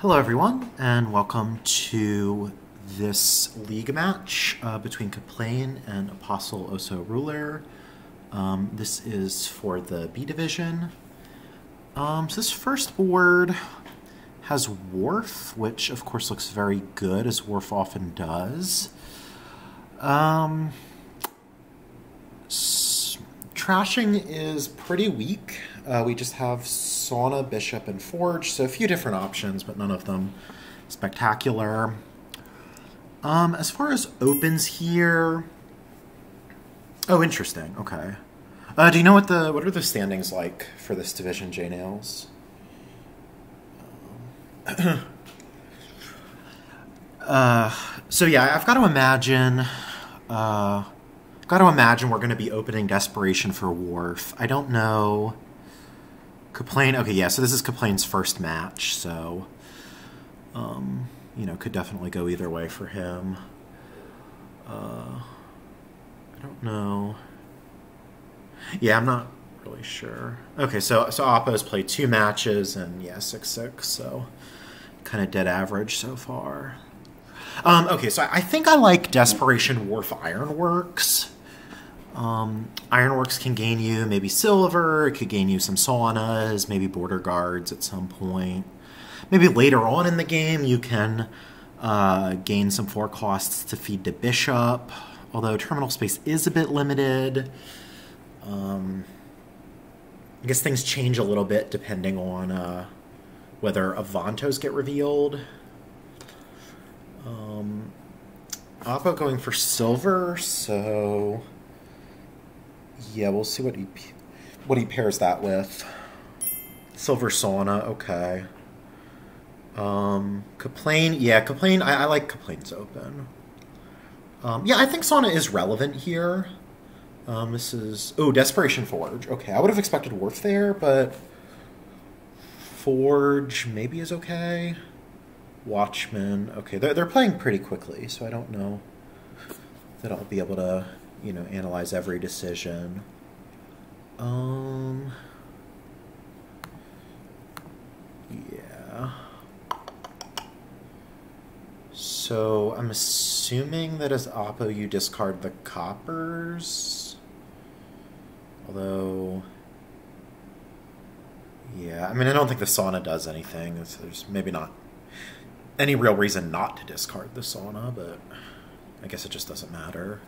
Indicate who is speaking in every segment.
Speaker 1: Hello, everyone, and welcome to this league match uh, between Kaplane and apostolosoruler. Um, this is for the B division. Um, so this first board has Wharf, which of course looks very good, as Wharf often does. Um, trashing is pretty weak. Uh, we just have Sauna, Bishop, and Forge, so a few different options, but none of them spectacular. Um, as far as opens here, oh, interesting. Okay. Uh, do you know what the what are the standings like for this division, J Nails? uh, so yeah, I've got to imagine. Uh, got to imagine we're going to be opening Desperation for Wharf. I don't know. Kaplane. Okay, yeah. So this is Kaplane's first match, so um, you know, could definitely go either way for him. Uh, I don't know. Yeah, I'm not really sure. Okay, so so Oppo's played two matches and yeah, six six. So kind of dead average so far. Um, okay, so I think I like Desperation Wharf Ironworks. Um, Ironworks can gain you maybe silver, it could gain you some saunas, maybe border guards at some point. Maybe later on in the game you can uh, gain some four forecasts to feed to Bishop, although terminal space is a bit limited. Um, I guess things change a little bit depending on uh, whether Avantos get revealed. Um, Oppo going for silver, so yeah, we'll see what he what he pairs that with. Silver sauna, okay. Um, Kaplane, yeah, Kaplane. I, I like Kaplane's open. Um, yeah, I think sauna is relevant here. Um, this is oh, Desperation Forge. Okay, I would have expected Wharf there, but Forge maybe is okay. Watchmen. Okay, they're, they're playing pretty quickly, so I don't know that I'll be able to, you know, analyze every decision. Um. Yeah. So I'm assuming that as Oppo you discard the coppers. Although. Yeah, I mean, I don't think the sauna does anything. So there's maybe not any real reason not to discard the sauna, but I guess it just doesn't matter.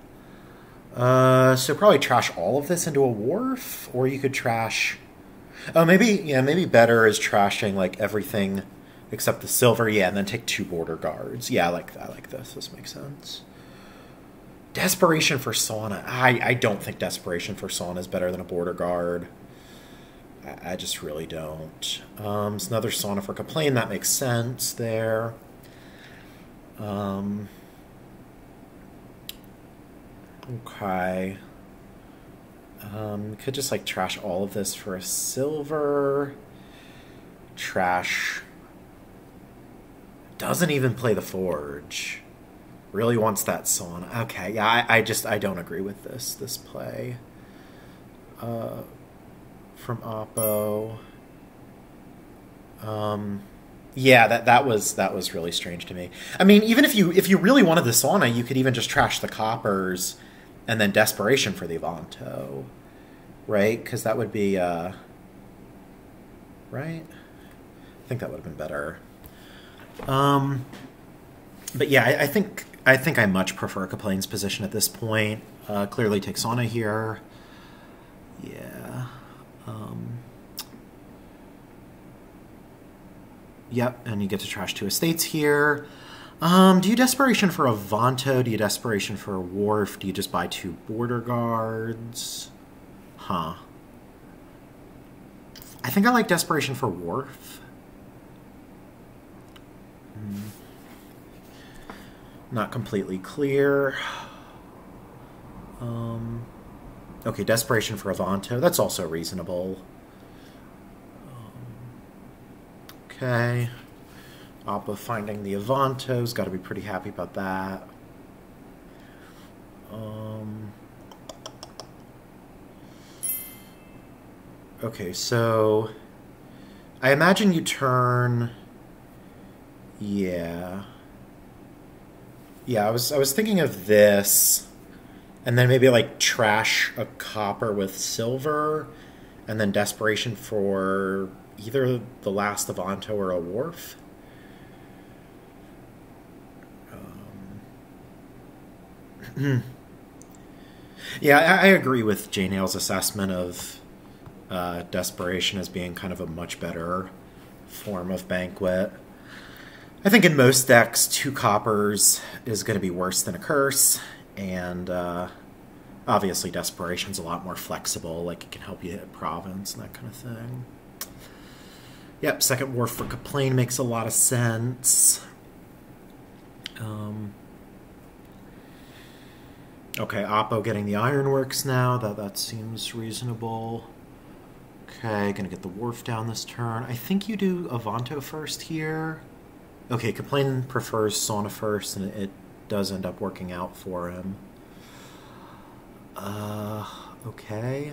Speaker 1: Uh, so probably trash all of this into a wharf, or you could trash. Oh, maybe yeah, maybe better is trashing like everything except the silver. Yeah, and then take two border guards. Yeah, I like that. I like this. This makes sense. Desperation for sauna. I I don't think desperation for sauna is better than a border guard. I, I just really don't. Um, it's another sauna for Kaplane. That makes sense there. Um. Okay. Um, could just like trash all of this for a silver. Trash. Doesn't even play the forge. Really wants that sauna. Okay, yeah, I, I just I don't agree with this this play. Uh, from Oppo. Um, yeah, that that was that was really strange to me. I mean, even if you if you really wanted the sauna, you could even just trash the coppers and then desperation for the Avanto, right? Because that would be, uh, right? I think that would have been better. Um, but yeah, I, I think I think I much prefer Kaplane's position at this point. Uh, clearly, take Sauna here. Yeah. Um, yep, and you get to trash two estates here. Um, do you desperation for Avanto? Do you desperation for a Wharf? Do you just buy two border guards? Huh. I think I like desperation for Wharf. Hmm. Not completely clear. Um, okay, desperation for Avanto. That's also reasonable. Um, okay. Oppo finding the Avanto's, gotta be pretty happy about that. Um, okay, so I imagine you turn. Yeah. Yeah, I was I was thinking of this, and then maybe like trash a copper with silver, and then desperation for either the last Avanto or a wharf. Yeah, I, I, agree with J Nail's assessment of uh, desperation as being kind of a much better form of banquet. I think in most decks, two coppers is going to be worse than a curse, and uh, obviously desperation's a lot more flexible. Like it can help you hit province and that kind of thing. Yep, second war for Kaplane makes a lot of sense. Um, okay, Oppo getting the ironworks now. That that seems reasonable. Okay, gonna get the wharf down this turn. I think you do Avanto first here. Okay, Kaplane prefers Sauna first, and it does end up working out for him. Uh, okay.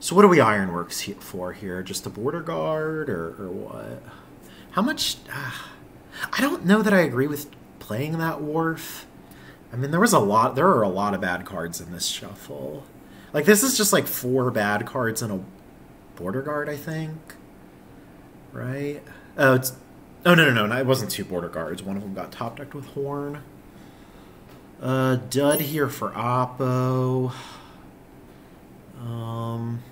Speaker 1: So what are we ironworks for here? Just a border guard, or, or what? How much... Uh, I don't know that I agree with playing that wharf. I mean, there was a lot... There are a lot of bad cards in this shuffle. Like, this is just like four bad cards in a border guard, I think. Right? Oh, it's... Oh, no, no, no. It wasn't two border guards. One of them got top decked with Horn. Uh, dud here for Oppo. Um,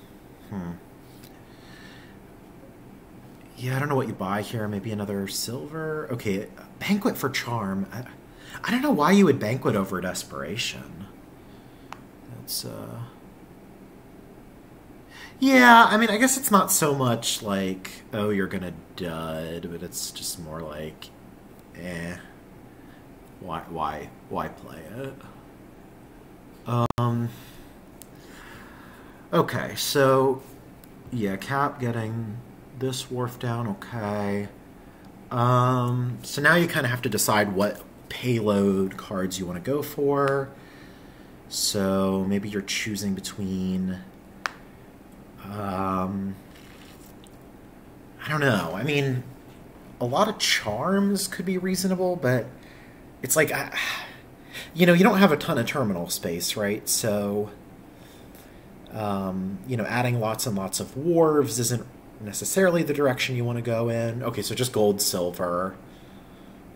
Speaker 1: hmm. Yeah, I don't know what you buy here. Maybe another silver. Okay, banquet for charm. I, I don't know why you would banquet over desperation. That's uh. Yeah, I mean, I guess it's not so much like, oh, you're gonna dud, but it's just more like, eh why why why play it? Um. Okay, so yeah, Cap getting this wharf down. Okay. Um. So now you kind of have to decide what payload cards you want to go for. So maybe you're choosing between. Um. I don't know. I mean, a lot of charms could be reasonable, but it's like, I, you know, you don't have a ton of terminal space, right? So, um, you know, adding lots and lots of wharves isn't necessarily the direction you want to go in. Okay, so just gold, silver.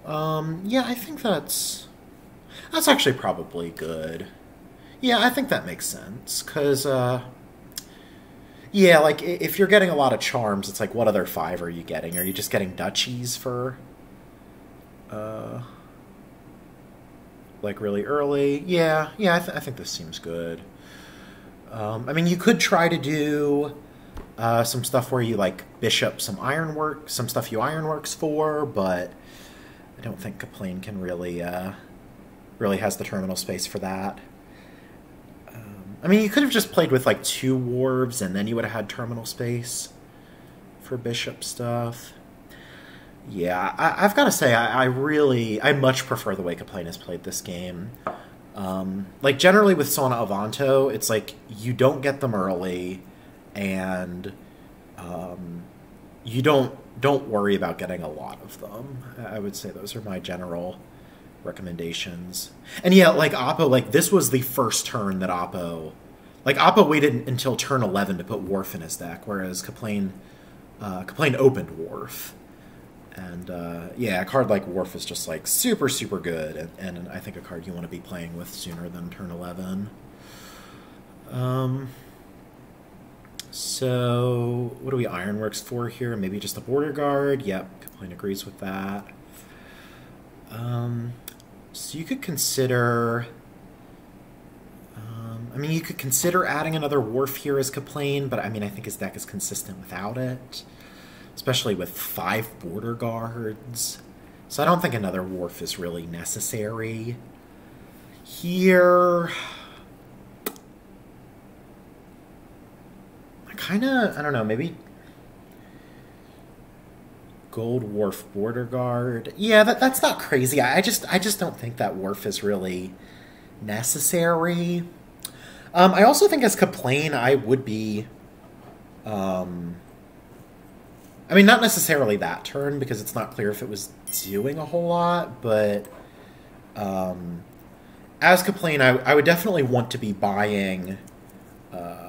Speaker 1: Um, yeah, I think that's that's actually probably good. Yeah, I think that makes sense because, uh, yeah, like if you're getting a lot of charms, it's like what other five are you getting? Are you just getting duchies for? Uh, like really early. Yeah, yeah, I, th- I think this seems good. Um, I mean, you could try to do uh, some stuff where you like bishop some ironwork, some stuff you ironworks for, but don't think Kaplane can really uh, really has the terminal space for that. Um, I mean, you could have just played with like two wharves, and then you would have had terminal space for bishop stuff. Yeah, I, have got to say, I, I, really, I much prefer the way Kaplane has played this game. Um, like generally with Sauna Avanto, it's like you don't get them early, and um, you don't don't worry about getting a lot of them. I would say those are my general recommendations. And yeah, like Oppo, like this was the first turn that Oppo, like Oppo waited until turn eleven to put Wharf in his deck, whereas Kaplane, uh, Kaplane opened Wharf. And uh, yeah, a card like Wharf is just like super, super good, and, and, I think a card you want to be playing with sooner than turn 11. Um, so, what do we Ironworks for here? Maybe just a Border Guard? Yep, Kaplane agrees with that. Um, so you could consider. Um, I mean, you could consider adding another Wharf here as Kaplane, but I mean, I think his deck is consistent without it especially with five border guards. So I don't think another wharf is really necessary. Here, I kind of, I don't know, maybe gold wharf border guard. Yeah, that, that's not crazy. I, I just, I just don't think that wharf is really necessary. Um, I also think as Kaplane, I would be um, I mean, not necessarily that turn because it's not clear if it was doing a whole lot, but Um, as Kaplane, I, I would definitely want to be buying. Uh,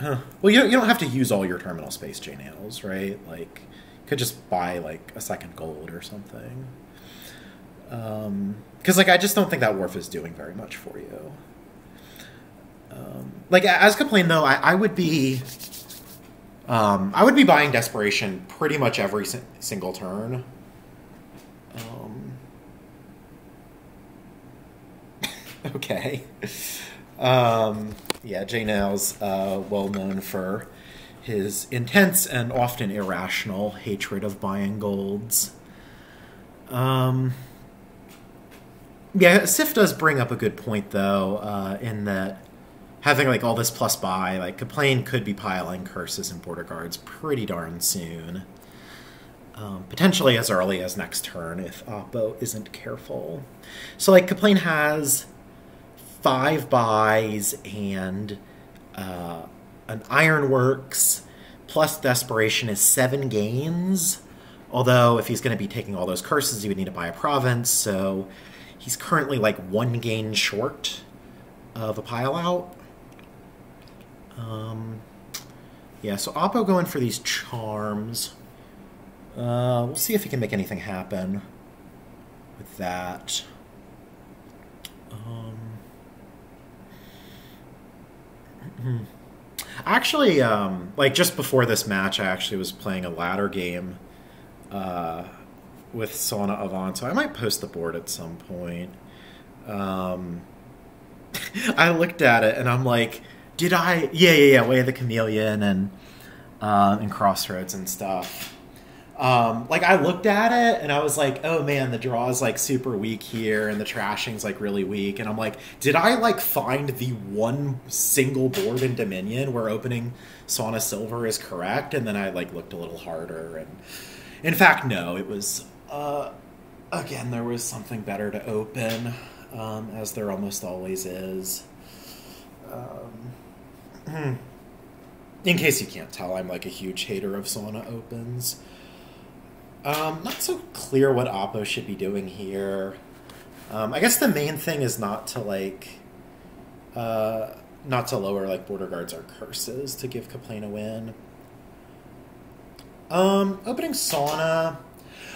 Speaker 1: huh. Well, you, you don't have to use all your terminal space J nails, right? Like, you could just buy like a second gold or something. Um, because like I just don't think that Wharf is doing very much for you. Um, like as Kaplane though, I, I would be, um, I would be buying Desperation pretty much every si- single turn. Um, okay. Yeah, J Nail's uh, well known for his intense and often irrational hatred of buying golds. Um, yeah, Sif does bring up a good point though, uh, in that having like all this plus buy, like Kaplane could be piling curses and border guards pretty darn soon. Um, potentially as early as next turn if Oppo isn't careful. So like Kaplane has five buys and uh, an Ironworks plus Desperation is seven gains. Although if he's going to be taking all those curses, he would need to buy a province. So he's currently like one gain short of a pile out. Um, yeah, so Oppo going for these charms. Uh, we'll see if he can make anything happen with that. Um, actually, um, like just before this match, I actually was playing a ladder game uh, with Sauna so I might post the board at some point. Um, I looked at it and I'm like, did I? Yeah, yeah, yeah. Way of the Chameleon and uh, and Crossroads and stuff. Um, like I looked at it and I was like, oh man, the draw is like super weak here and the trashing's like really weak. And I'm like, did I like find the one single board in Dominion where opening Sauna Silver is correct? And then I like looked a little harder and in fact, no, it was uh, again there was something better to open, um, as there almost always is. Um, in case you can't tell, I'm like a huge hater of Sauna opens. Um, not so clear what Oppo should be doing here. Um, I guess the main thing is not to like, uh, not to lower like border guards or curses to give Kaplane a win. Um, opening sauna.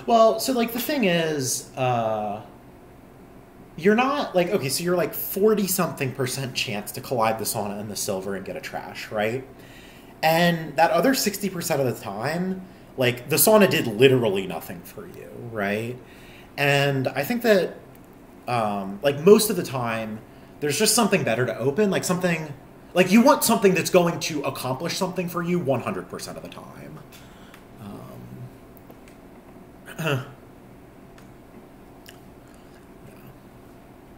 Speaker 1: Well, so like the thing is, uh, you're not like okay, so you're like forty something percent chance to collide the sauna and the silver and get a trash, right? And that other sixty percent of the time, like the sauna did literally nothing for you, right? And I think that um, like most of the time, there's just something better to open, like something like you want something that's going to accomplish something for you 100% of the time. Um,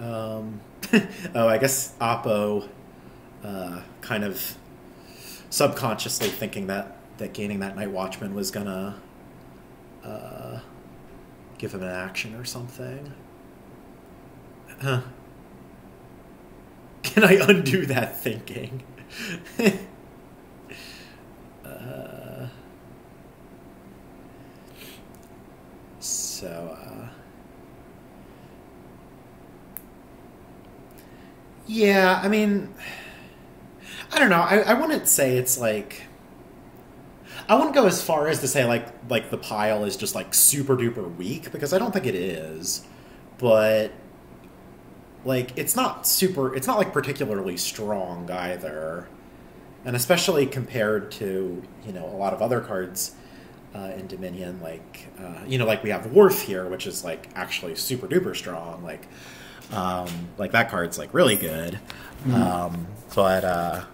Speaker 1: um, oh, I guess Oppo uh, kind of subconsciously thinking that that gaining that Night Watchman was gonna uh, give him an action or something. Huh. Can I undo that thinking? uh, so, uh, yeah, I mean, I don't know. I, I wouldn't say it's like. I wouldn't go as far as to say like like the pile is just like super duper weak because I don't think it is, but like it's not super it's not like particularly strong either. And especially compared to you know a lot of other cards uh, in dominion like uh, you know like we have Wharf here which is like actually super duper strong. Like um, like that card's like really good. Mm. um, but uh,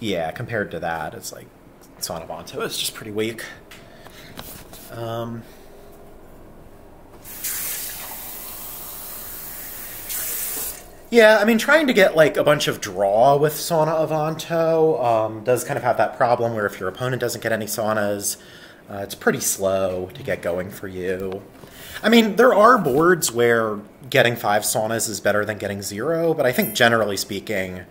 Speaker 1: yeah compared to that it's like Sauna Avanto is just pretty weak um, Yeah, I mean, trying to get like a bunch of draw with Sauna Avanto um, does kind of have that problem where if your opponent doesn't get any saunas, uh, it's pretty slow to get going for you. I mean, there are boards where getting five saunas is better than getting zero, but I think generally speaking,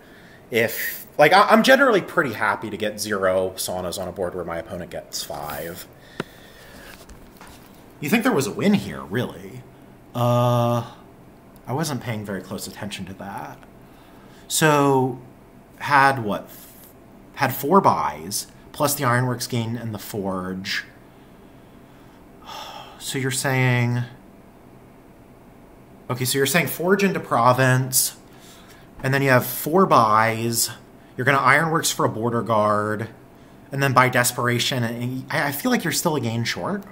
Speaker 1: if like I- I'm generally pretty happy to get zero saunas on a board where my opponent gets five. You think there was a win here, really? Uh, I wasn't paying very close attention to that. So, had what? Had four buys, plus the Ironworks gain and the Forge. So you're saying. Okay, so you're saying Forge into Province, and then you have four buys. You're going to Ironworks for a Border Guard, and then by Desperation, and I feel like you're still a gain short.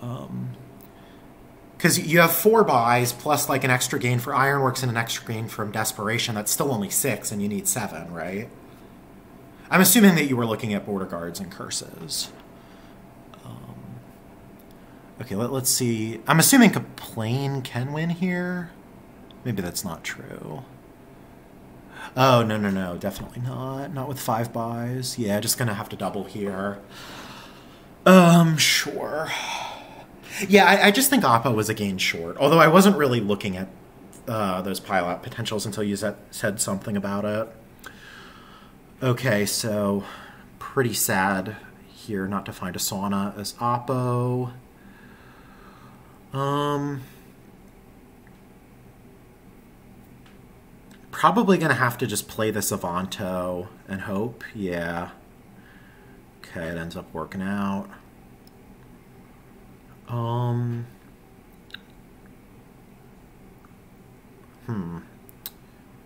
Speaker 1: Um, because you have four buys plus like an extra gain for Ironworks and an extra gain from Desperation. That's still only six, and you need seven, right? I'm assuming that you were looking at border guards and curses. Um, okay, let, us see. I'm assuming Kaplane can win here. Maybe that's not true. Oh, no, no, no, definitely not. Not with five buys. Yeah, just gonna have to double here. Um, sure. Yeah, I, I just think Oppo was a gain short. Although I wasn't really looking at uh, those pilot potentials until you said, said something about it. Okay, so pretty sad here not to find a sauna as Oppo. Um, probably gonna have to just play this Avanto and hope. Yeah. Okay, it ends up working out. Um. Hmm.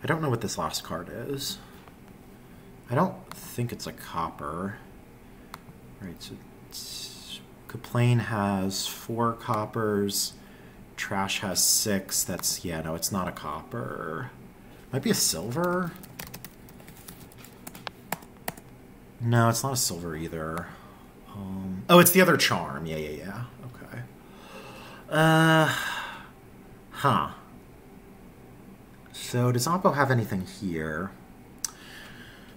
Speaker 1: I don't know what this last card is. I don't think it's a copper. Right, so Kaplane has four coppers. Trash has six. That's, yeah, no, it's not a copper. Might be a silver? No, it's not a silver either. Um, oh, it's the other charm. Yeah, yeah, yeah. Okay. Uh, huh. So does Oppo have anything here?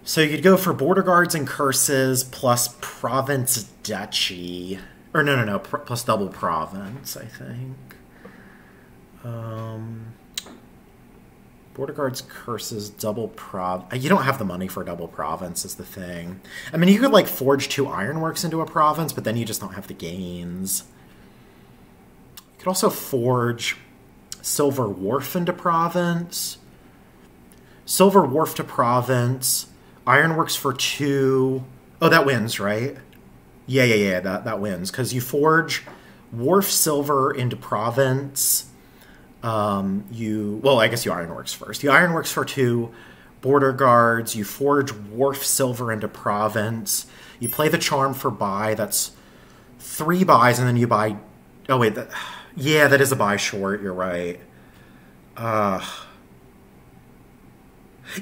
Speaker 1: So you'd go for border guards and curses plus province duchy, or no, no, no, plus double province. I think. Um, border guards, curses, double prov. You don't have the money for double province. Is the thing. I mean, you could like forge two ironworks into a province, but then you just don't have the gains. You could also forge silver wharf into province. Silver wharf to province Ironworks for two. Oh, that wins, right? Yeah, yeah, yeah. That that wins because you forge Wharf Silver into Province. Um, you well, I guess you Ironworks first. You Ironworks for two. Border guards. You forge Wharf Silver into Province. You play the Charm for buy. That's three buys, and then you buy. Oh wait, that, yeah, that is a buy short. You're right. Uh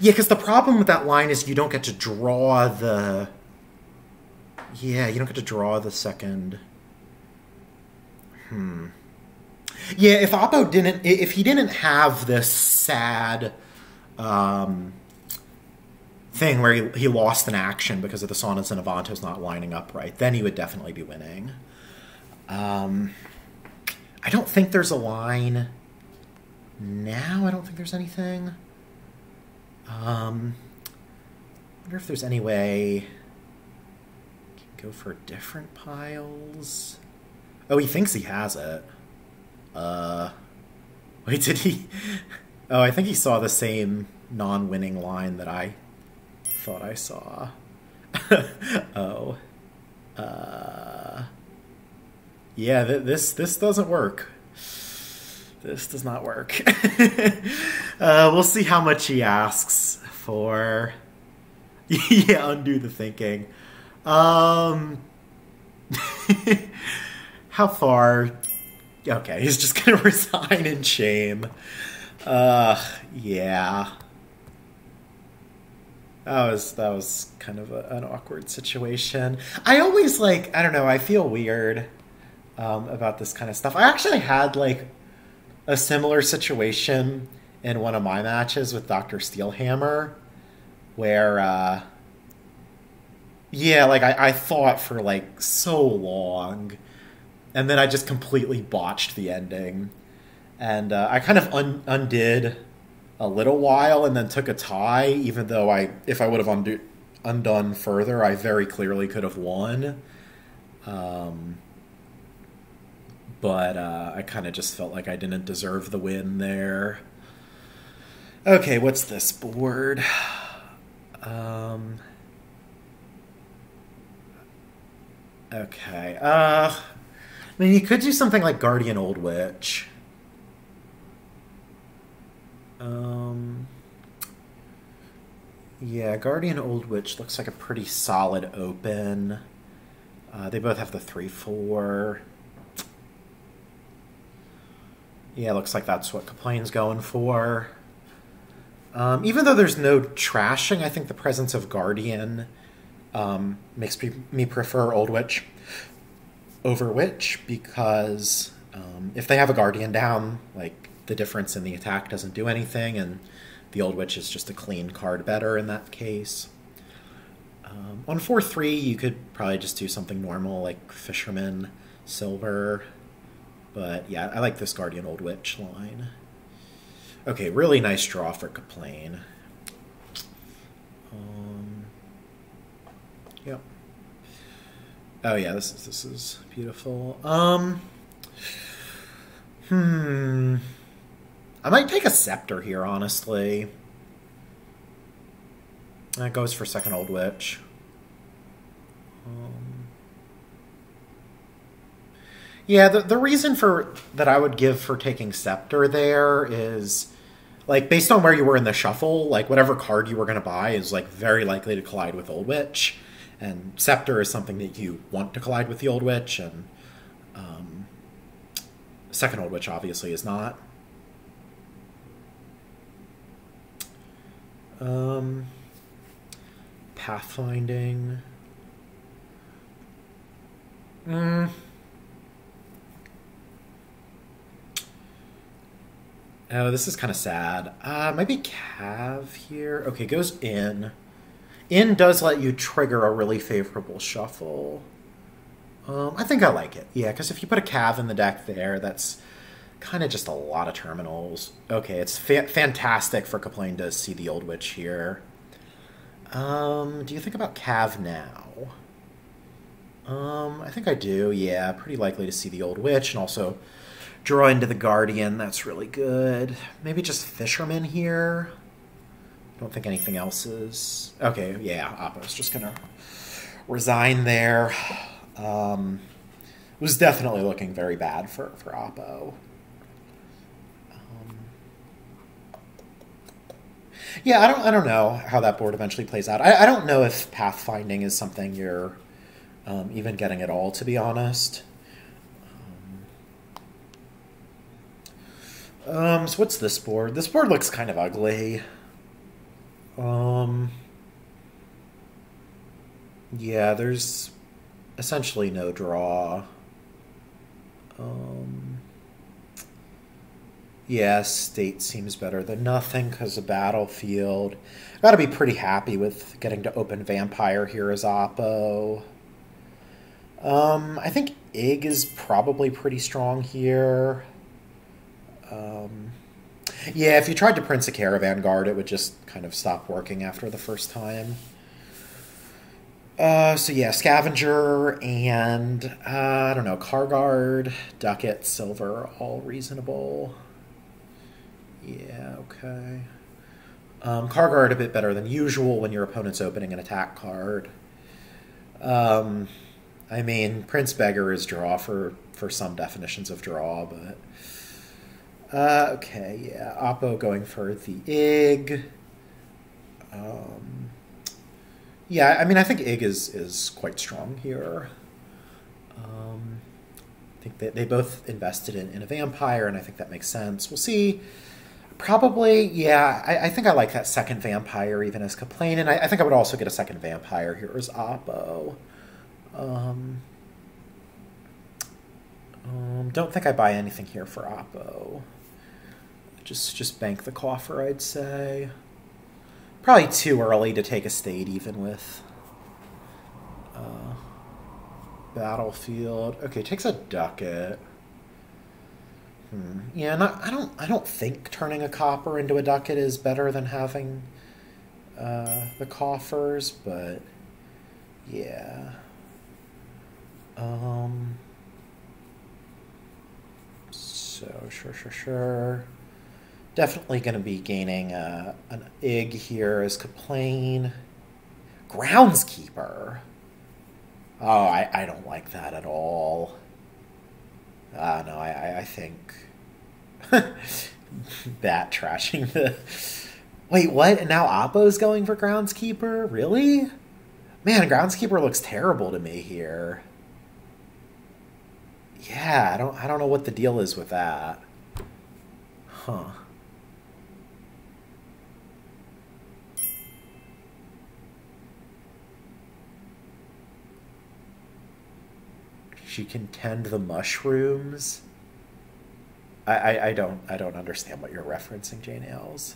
Speaker 1: yeah, because the problem with that line is you don't get to draw the. Yeah, you don't get to draw the second. Hmm. Yeah, if Oppo didn't, if he didn't have this sad um, thing where he, he lost an action because of the Saunas and Avantos not lining up right, then he would definitely be winning. Um, I don't think there's a line now. I don't think there's anything. Um, I wonder if there's any way go for different piles. Oh, he thinks he has it. Uh, wait, did he? Oh, I think he saw the same non-winning line that I thought I saw. oh, uh, yeah. Th this this doesn't work. This does not work. uh, we'll see how much he asks for. yeah, undo the thinking. Um, how far? Okay, he's just gonna resign in shame. Uh, yeah. That was that was kind of a, an awkward situation. I always like I don't know. I feel weird um, about this kind of stuff. I actually had like a similar situation in one of my matches with Dr. Steelhammer, where, uh, yeah, like I, I thought for like so long, and then I just completely botched the ending. And uh, I kind of un- undid a little while and then took a tie, even though I, if I would have undo- undone further, I very clearly could have won. Um, but uh, I kind of just felt like I didn't deserve the win there. Okay, what's this board? Um, okay. Uh, I mean, you could do something like Guardian Old Witch. Um, yeah, Guardian Old Witch looks like a pretty solid open. Uh, they both have the 3 4. Yeah, looks like that's what Kaplane's going for. Um, even though there's no trashing, I think the presence of Guardian um, makes me, prefer Old Witch over Witch because um, if they have a Guardian down, like the difference in the attack doesn't do anything, and the Old Witch is just a clean card better in that case. Um, on 4 3, you could probably just do something normal like Fisherman, Silver. But yeah, I like this Guardian Old Witch line. Okay, really nice draw for Kaplane. Um, yep. Oh yeah, this is this is beautiful. Um, hmm. I might take a scepter here, honestly. That goes for second old witch. Um, yeah, the, the reason for that I would give for taking scepter there is like based on where you were in the shuffle, like whatever card you were going to buy is like very likely to collide with Old Witch, and Scepter is something that you want to collide with the Old Witch, and um, Second Old Witch obviously is not. Um, pathfinding. Mm. Oh, this is kind of sad. Uh, maybe Cav here. Okay, goes in. In does let you trigger a really favorable shuffle. Um, I think I like it. Yeah, because if you put a Cav in the deck there, that's kind of just a lot of terminals. Okay, it's fa fantastic for Kaplane to see the Old Witch here. Um, do you think about Cav now? Um, I think I do, yeah. Pretty likely to see the Old Witch, and also draw into the Guardian. That's really good. Maybe just Fisherman here. Don't think anything else is... Okay, yeah, Oppo's just going to resign there. Um, was definitely looking very bad for, for Oppo. Um, yeah, I don't, I don't know how that board eventually plays out. I, I don't know if pathfinding is something you're um, even getting at all, to be honest. Um, so what's this board? This board looks kind of ugly. Um, yeah, there's essentially no draw. Um, yeah, state seems better than nothing because of battlefield. Got to be pretty happy with getting to open vampire here as Oppo. Um, I think Ig is probably pretty strong here. Um, yeah, if you tried to Prince a Caravan Guard, it would just kind of stop working after the first time. Uh, so yeah, Scavenger and uh, I don't know, Car Guard, Ducat, Silver, all reasonable. Yeah, okay. Um, Car Guard a bit better than usual when your opponent's opening an attack card. Um, I mean, Prince Beggar is draw for for some definitions of draw, but uh, okay, yeah. Oppo going for the Ig. Um, yeah, I mean, I think Ig is, is quite strong here. Um, I think they, they both invested in, in a vampire, and I think that makes sense. We'll see. Probably, yeah. I, I think I like that second vampire even as Kaplane, and I, I think I would also get a second vampire here as Oppo. Um, um, don't think I buy anything here for Oppo. Just just bank the coffer, I'd say. Probably too early to take a state, even with uh, battlefield. Okay, takes a ducat. Hmm. Yeah, not, I don't. I don't think turning a copper into a ducat is better than having uh, the coffers, but yeah. Um. So, sure, sure, sure. Definitely going to be gaining uh, an Ig here as Kaplane. Groundskeeper. Oh, I, I don't like that at all. Uh, no, I, I think that trashing the. Wait, what? And now Oppo's going for Groundskeeper? Really? Man, Groundskeeper looks terrible to me here. Yeah, I don't I don't know what the deal is with that. Huh. She can tend the mushrooms. I, I, I don't I don't understand what you're referencing, J Nails.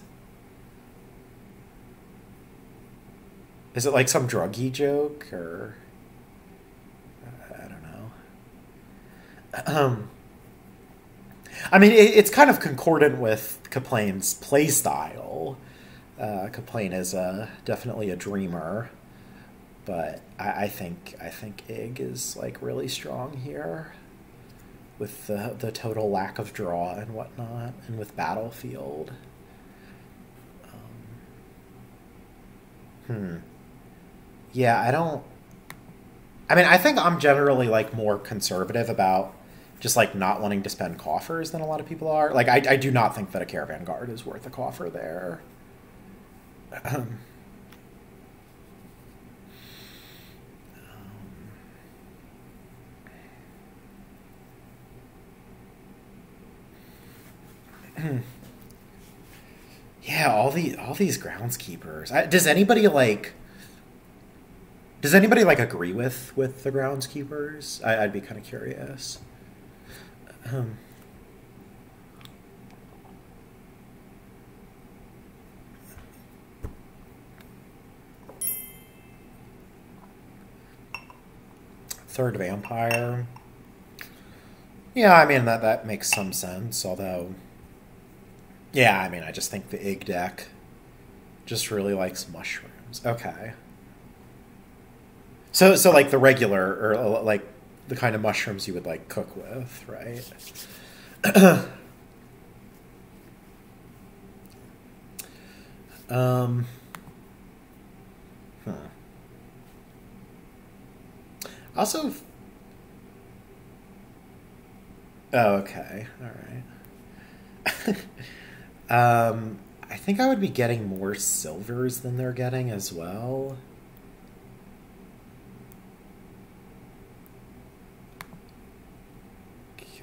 Speaker 1: Is it like some druggy joke or I don't know. Um I mean, it, it's kind of concordant with Kaplane's play style. Uh, Kaplane is a, definitely a dreamer, but I, I think I think Ig is like really strong here with the the total lack of draw and whatnot, and with Battlefield. Um, hmm. Yeah, I don't. I mean, I think I'm generally like more conservative about just like not wanting to spend coffers than a lot of people are. Like, I, I do not think that a caravan guard is worth a coffer there. Um, yeah, all the all these groundskeepers. I, does anybody like? Does anybody like agree with with the groundskeepers? I, would be kind of curious. Um, third vampire. Yeah, I mean that that makes some sense. Although, yeah, I mean I just think the Ig deck just really likes mushrooms. Okay. So so like the regular or like the kind of mushrooms you would like cook with, right? um, huh. Also, oh, okay, all right. um, I think I would be getting more silvers than they're getting as well.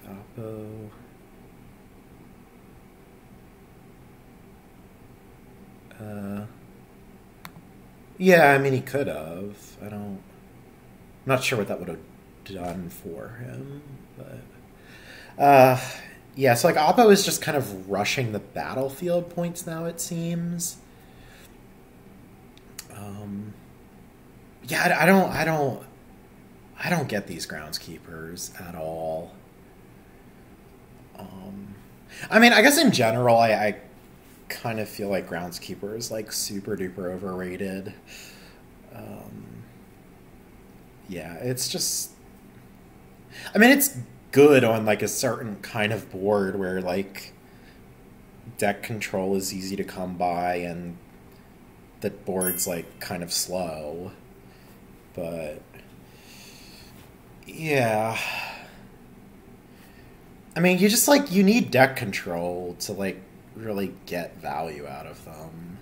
Speaker 1: Oppo. Uh, yeah, I mean, he could have. I don't. I'm not sure what that would have done for him, but. Uh, yeah, so like Oppo is just kind of rushing the battlefield points now. It seems. Um, yeah, I, I don't, I don't, I don't get these groundskeepers at all. Um, I mean, I guess in general, I, I kind of feel like Groundskeeper is like super duper overrated. Um, yeah, it's just. I mean, it's good on like a certain kind of board where like deck control is easy to come by and the board's like kind of slow. But yeah. I mean, you just like you need deck control to like really get value out of them.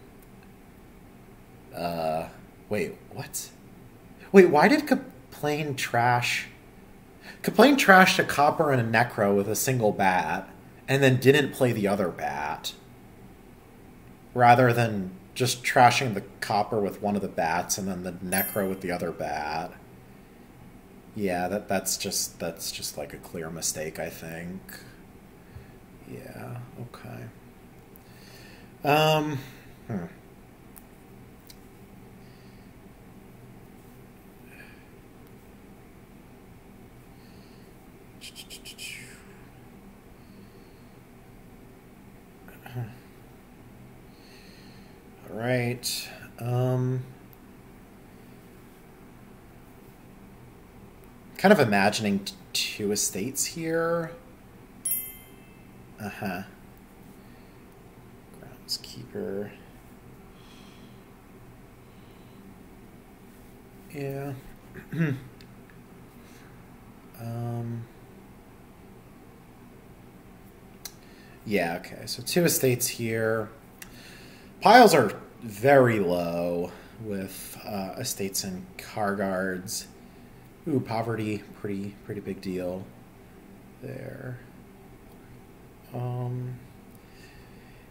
Speaker 1: Uh, wait, what? Wait, why did Kaplane trash? Kaplane trashed a copper and a necro with a single bat, and then didn't play the other bat. Rather than just trashing the copper with one of the bats and then the necro with the other bat. Yeah, that that's just that's just like a clear mistake, I think. Yeah, okay. Um hmm. All right. Um kind of imagining two estates here. Uh huh. Groundskeeper. Yeah. um. Yeah, okay. So two estates here. Piles are very low with uh, estates and car guards. Ooh, poverty, pretty pretty big deal there. Um,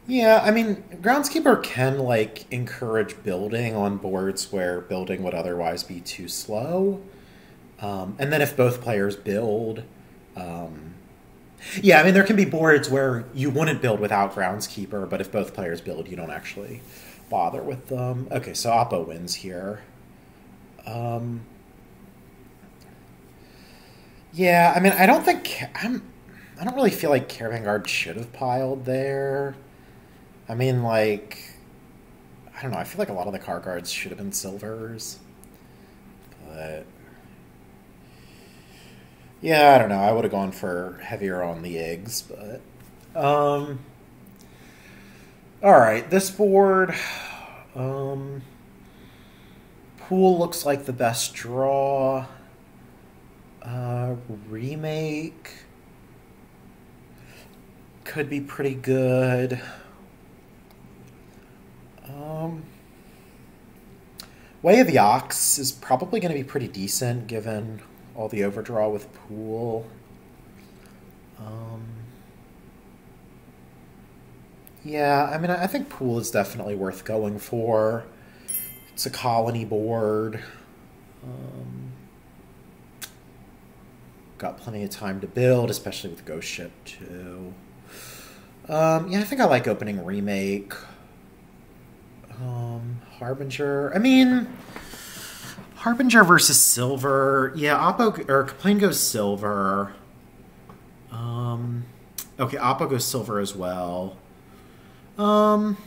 Speaker 1: yeah, I mean, groundskeeper can like encourage building on boards where building would otherwise be too slow. Um, and then if both players build, um, yeah, I mean, there can be boards where you wouldn't build without groundskeeper, but if both players build, you don't actually bother with them. Okay, so Oppo wins here. Um, yeah, I mean, I don't think I'm. I don't really feel like Caravan Guard should have piled there. I mean, like, I don't know. I feel like a lot of the car guards should have been silvers, but yeah, I don't know. I would have gone for heavier on the eggs, but um, all right. This board, um, pool looks like the best draw. Uh, remake could be pretty good. Um, Way of the Ox is probably going to be pretty decent given all the overdraw with Pool. Um, yeah, I mean, I think Pool is definitely worth going for. It's a colony board. Um, got plenty of time to build, especially with Ghost Ship too. Um, yeah, I think I like opening remake. Um, Harbinger. I mean, Harbinger versus Silver. Yeah, Oppo or Kaplane goes Silver. Um, okay, Oppo goes Silver as well. Um,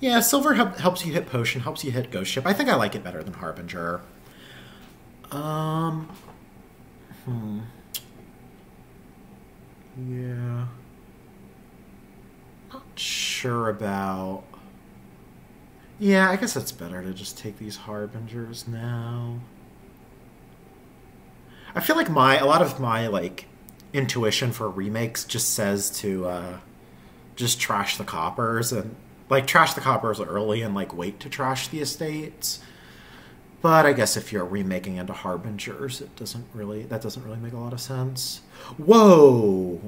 Speaker 1: yeah, Silver help, helps you hit Potion, helps you hit Ghost Ship. I think I like it better than Harbinger. Um, hmm. Yeah. Not sure about. Yeah, I guess it's better to just take these Harbingers now. I feel like my a lot of my like intuition for remakes just says to uh just trash the coppers and like trash the coppers early and like wait to trash the estates. But I guess if you're remaking into harbingers, it doesn't really that doesn't really make a lot of sense. Whoa.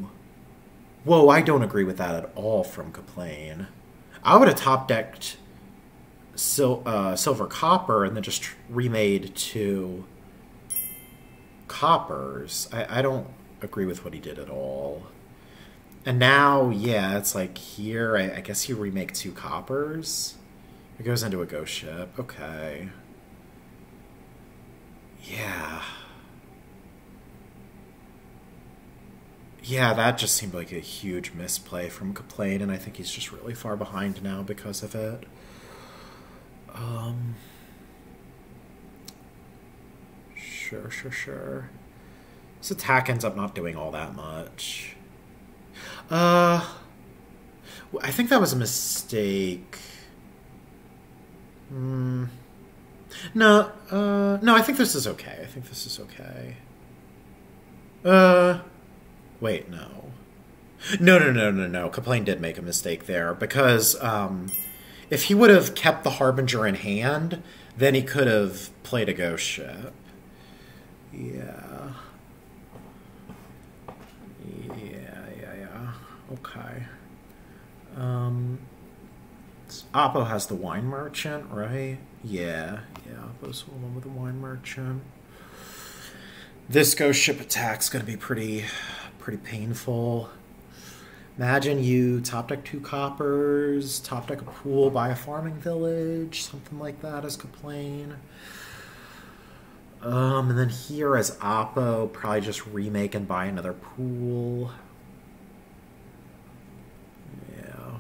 Speaker 1: Whoa, I don't agree with that at all from Kaplane. I would have top decked sil- uh, silver copper and then just remade to coppers. I, I don't agree with what he did at all. And now, yeah, it's like here, I, I guess you remake two coppers. It goes into a ghost ship. Okay. Yeah. Yeah, that just seemed like a huge misplay from Kaplane, and I think he's just really far behind now because of it. Um, sure, sure, sure. This attack ends up not doing all that much. Uh, I think that was a mistake. Hmm. No, uh, no, I think this is okay. I think this is okay. Uh, wait, no. No, no, no, no, no. Kaplane did make a mistake there because um, if he would have kept the Harbinger in hand, then he could have played a ghost ship. Yeah, yeah. Okay. Um, Oppo has the wine merchant, right? Yeah, yeah. Oppo's the one with the wine merchant. This ghost ship attack's gonna be pretty, pretty painful. Imagine you top deck two coppers, top deck a pool, buy a farming village, something like that as Kaplane. Um, and then here as Oppo, probably just remake and buy another pool. Yeah.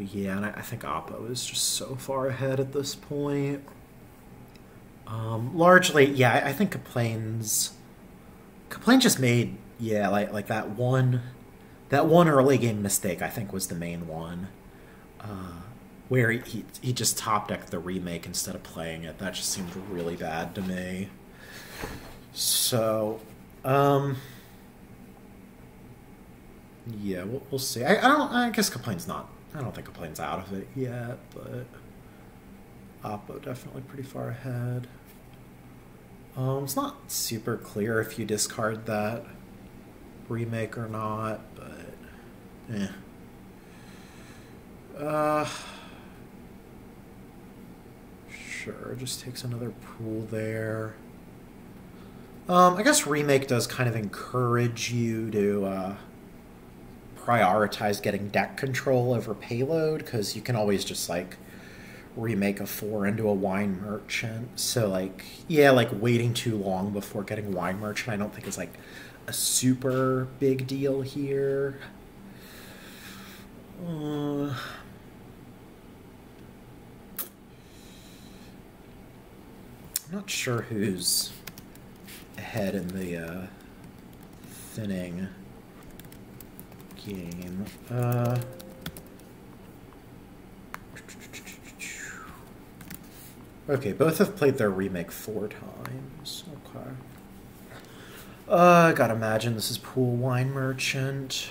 Speaker 1: Yeah, and I think Oppo is just so far ahead at this point. Um, largely, yeah, I think Kaplane's Kaplane just made yeah, like like that one that one early game mistake I think was the main one. Uh, where he, he, just top decked the remake instead of playing it. That just seemed really bad to me. So, um, yeah, we'll, we'll see. I, I don't. I guess Kaplane's not. I don't think Kaplane's out of it yet, but Oppo definitely pretty far ahead. Um, it's not super clear if you discard that remake or not, but eh. Uh, sure, just takes another pool there. Um, I guess remake does kind of encourage you to uh, prioritize getting deck control over payload because you can always just like remake a four into a wine merchant. So like yeah, like waiting too long before getting wine merchant, I don't think is like a super big deal here. Uh, I'm not sure who's ahead in the uh, thinning game. Uh, okay, both have played their remake four times. Okay. Uh, I gotta imagine this is Pool Wine Merchant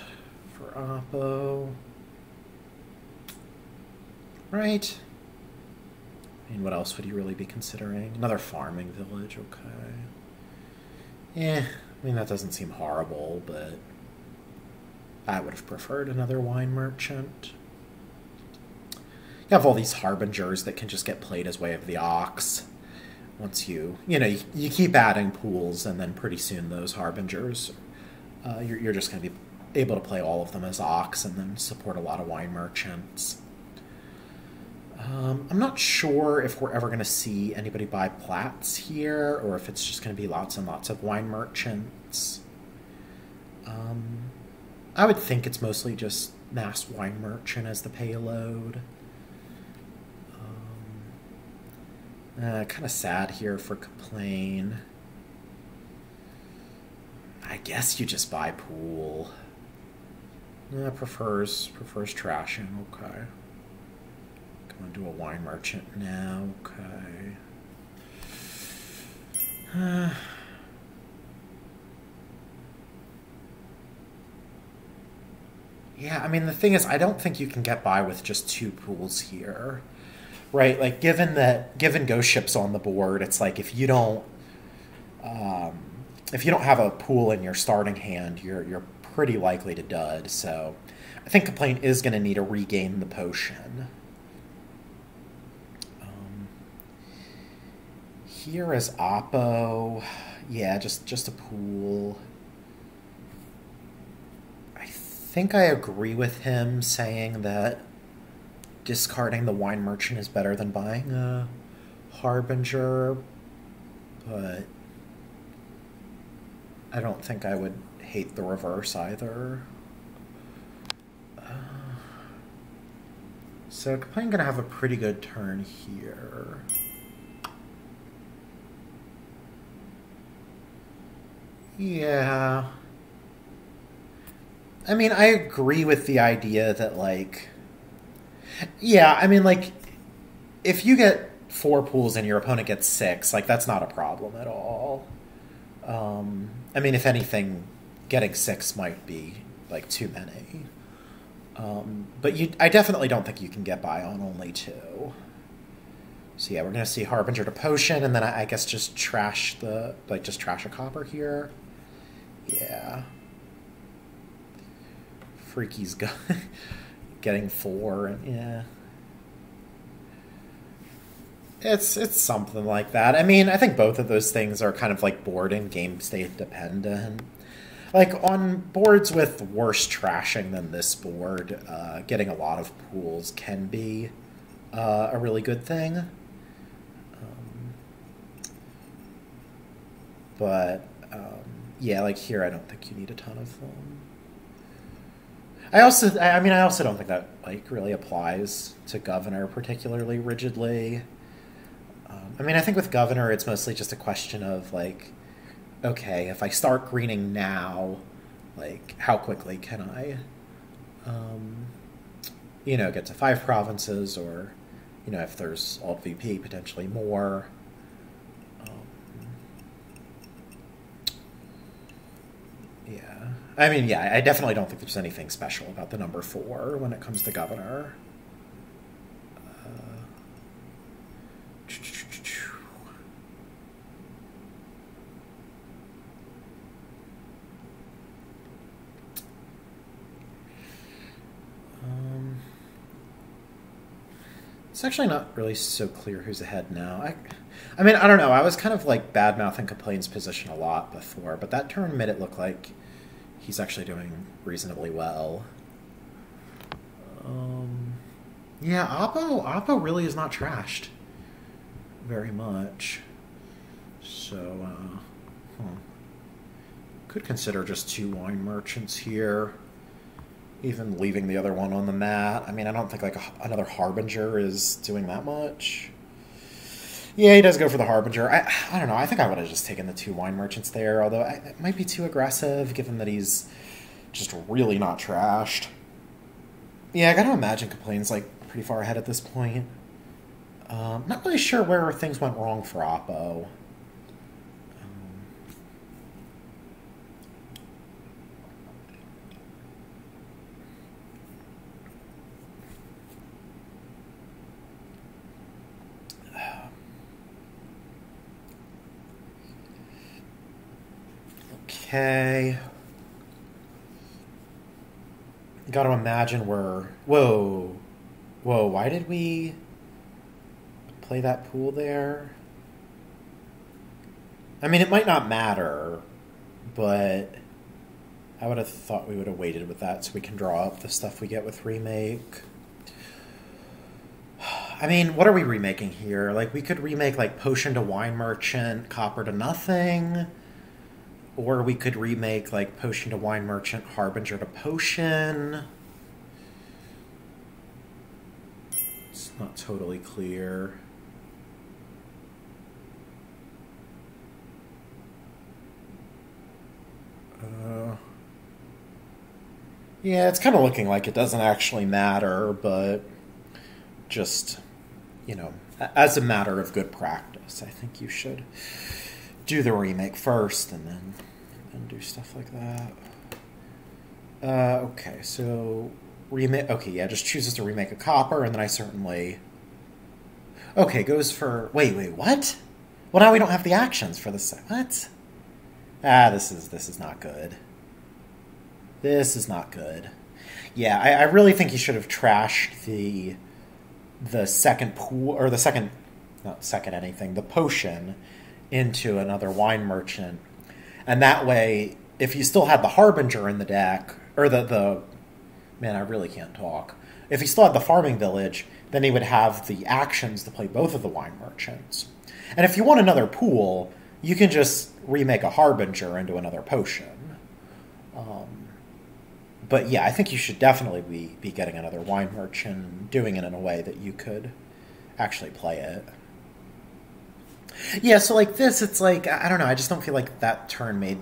Speaker 1: for Oppo. Right. I mean, what else would you really be considering? Another farming village, okay. Yeah, I mean, that doesn't seem horrible, but I would have preferred another wine merchant. You have all these harbingers that can just get played as way of the ox. Once you, you know, you, you keep adding pools, and then pretty soon those harbingers, uh, you're, you're just going to be able to play all of them as ox and then support a lot of wine merchants. Um, I'm not sure if we're ever going to see anybody buy plats here, or if it's just going to be lots and lots of wine merchants. Um, I would think it's mostly just mass wine merchant as the payload. Um, uh, kind of sad here for Kaplane. I guess you just buy pool. Yeah, prefers prefers trashing. Okay. Going to do a wine merchant now. Okay. Uh, yeah, I mean the thing is, I don't think you can get by with just two pools here, right? Like, given that given ghost ships on the board, it's like if you don't, um, if you don't have a pool in your starting hand, you're you're pretty likely to dud. So, I think Kaplane is going to need to regain the potion. Here is Oppo. Yeah, just just a pool. I think I agree with him saying that discarding the wine merchant is better than buying a harbinger, but I don't think I would hate the reverse either. Uh, so I'm gonna have a pretty good turn here. Yeah. I mean, I agree with the idea that, like, yeah, I mean, like, if you get four pools and your opponent gets six, like, that's not a problem at all. Um, I mean, if anything, getting six might be, like, too many. Um, but you, I definitely don't think you can get by on only two. So yeah, we're gonna see Harbinger to Potion, and then I, I guess just trash the, like, just trash a copper here. Yeah. Freaky's got getting four and yeah. It's it's something like that. I mean, I think both of those things are kind of like board and game state dependent. Like on boards with worse trashing than this board, uh, getting a lot of pools can be uh, a really good thing. Um, but um, yeah, like here, I don't think you need a ton of them. I also, I mean, I also don't think that like really applies to governor particularly rigidly. Um, I mean, I think with governor, it's mostly just a question of like, okay, if I start greening now, like how quickly can I, um, you know, get to five provinces, or you know, if there's alt VP, potentially more. Um, yeah, I mean, yeah, I definitely don't think there's anything special about the number four when it comes to governor. Uh, Um, it's actually not really so clear who's ahead now. I, I mean, I don't know. I was kind of like bad mouthing Kaplane's position a lot before, but that turn made it look like he's actually doing reasonably well. Um, yeah, Oppo Oppo really is not trashed very much. So, uh, huh. could consider just two wine merchants here even leaving the other one on the mat. I mean, I don't think like a, another Harbinger is doing that much. Yeah, he does go for the Harbinger. I, I don't know. I think I would have just taken the two wine merchants there, although I, it might be too aggressive given that he's just really not trashed. Yeah, I gotta imagine Kaplane's like pretty far ahead at this point. Um, not really sure where things went wrong for Oppo. Okay. Got to imagine we're. Whoa. Whoa, why did we play that pool there? I mean, it might not matter, but I would have thought we would have waited with that so we can draw up the stuff we get with remake. I mean, what are we remaking here? Like, we could remake, like, Potion to Wine Merchant, Copper to Nothing. Or we could remake like Potion to Wine Merchant, Harbinger to Potion. It's not totally clear. Uh, yeah, it's kind of looking like it doesn't actually matter, but just, you know, as a matter of good practice, I think you should do the remake first and then do stuff like that. Uh, okay, so remake. Okay, yeah, just chooses to remake a copper, and then I certainly. Okay, goes for. Wait, wait, what? Well, now we don't have the actions for the set. What? Ah, this is this is not good. This is not good. Yeah, I, I really think you should have trashed the the second pool or the second, not second anything, the potion into another wine merchant and that way, if you still had the Harbinger in the deck, or the, the man, I really can't talk. If he still had the farming village, then he would have the actions to play both of the wine merchants. And if you want another pool, you can just remake a Harbinger into another potion. Um, but yeah, I think you should definitely be, be getting another wine merchant doing it in a way that you could actually play it. Yeah, so like this, it's like I don't know. I just don't feel like that turn made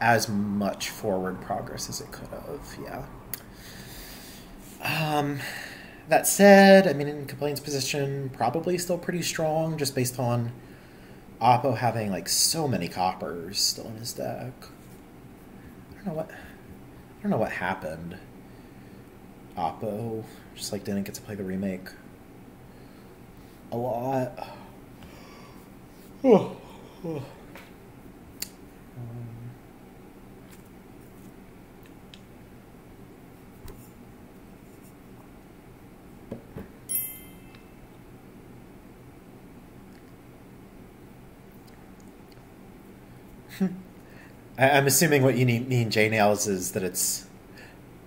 Speaker 1: as much forward progress as it could have. Yeah. Um, that said, I mean, in Kaplane's position, probably still pretty strong, just based on Oppo having like so many coppers still in his deck. I don't know what. I don't know what happened. Oppo just like didn't get to play the remake a lot. I'm assuming what you mean, J Nails, is that it's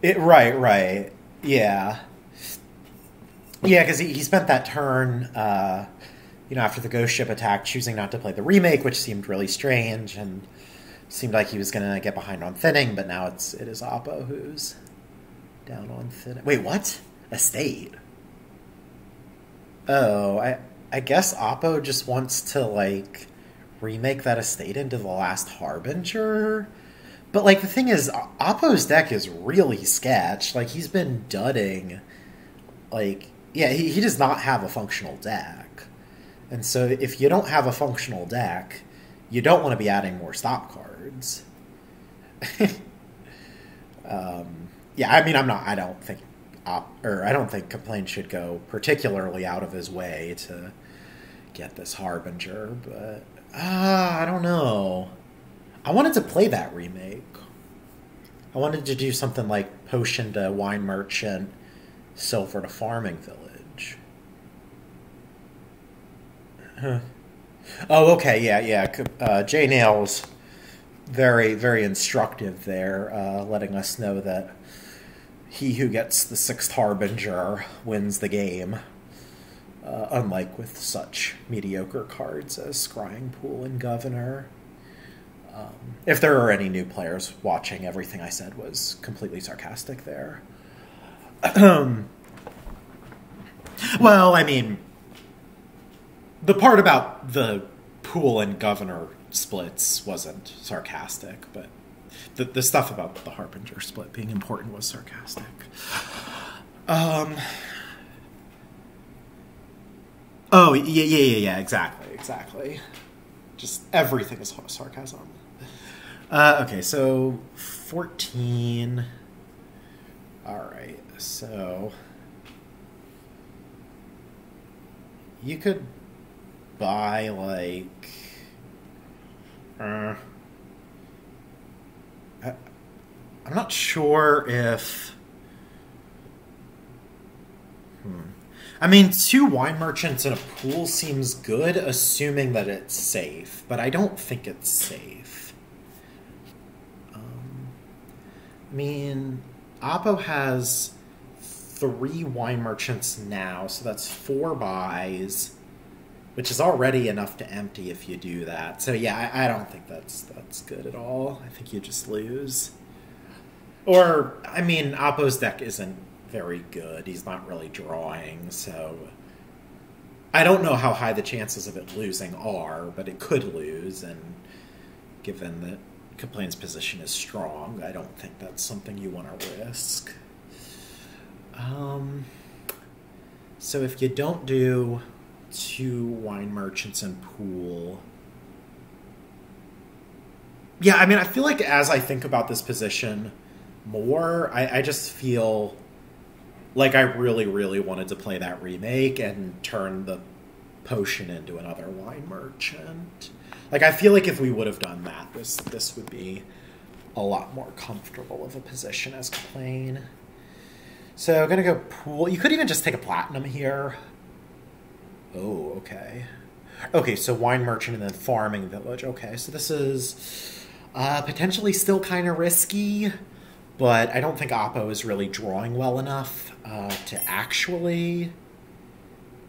Speaker 1: it. Right, right, yeah, yeah. Because he, he spent that turn uh, you know, after the ghost ship attack, choosing not to play the remake, which seemed really strange and seemed like he was going to get behind on thinning, but now it's it is Oppo who's down on thinning. Wait, what? Estate? Oh, I I guess Oppo just wants to like remake that estate into the last Harbinger. But like the thing is, Oppo's deck is really sketch. Like he's been dudding. Like yeah, he, he does not have a functional deck, and so if you don't have a functional deck, you don't want to be adding more stop cards. um, yeah, I mean, I'm not. I don't think, op, or I don't think Kaplane should go particularly out of his way to get this harbinger, but uh, I don't know. I wanted to play that remake. I wanted to do something like potion to wine merchant, silver to farming village. Huh. Oh, okay, yeah, yeah. Uh, Nails, very, very instructive there, uh, letting us know that he who gets the sixth harbinger wins the game. Uh, unlike with such mediocre cards as Scrying Pool and Governor. Um, if there are any new players watching, everything I said was completely sarcastic there. well, I mean, the part about the pool and governor splits wasn't sarcastic, but the, the stuff about the Harbinger split being important was sarcastic. Um. Oh yeah yeah yeah yeah exactly exactly. Just everything is sarcasm. Uh, okay, so fourteen. All right, so you could buy like uh, I, I'm not sure if hmm. I mean, two wine merchants in a pool seems good, assuming that it's safe, but I don't think it's safe. Um, I mean, Oppo has three wine merchants now, so that's four buys which is already enough to empty if you do that. So yeah, I, I don't think that's that's good at all. I think you just lose. Or I mean, Oppo's deck isn't very good. He's not really drawing, so I don't know how high the chances of it losing are, but it could lose, and given that Kaplane's position is strong, I don't think that's something you want to risk. Um, so if you don't do two wine merchants and pool. Yeah, I mean, I feel like as I think about this position more, I, I just feel like I really, really wanted to play that remake and turn the potion into another wine merchant. Like, I feel like if we would have done that, this this would be a lot more comfortable of a position as Kaplane. So, I'm gonna go pool. You could even just take a platinum here. Oh, okay. Okay, so wine merchant and then farming village. Okay, so this is uh, potentially still kind of risky, but I don't think Oppo is really drawing well enough uh, to actually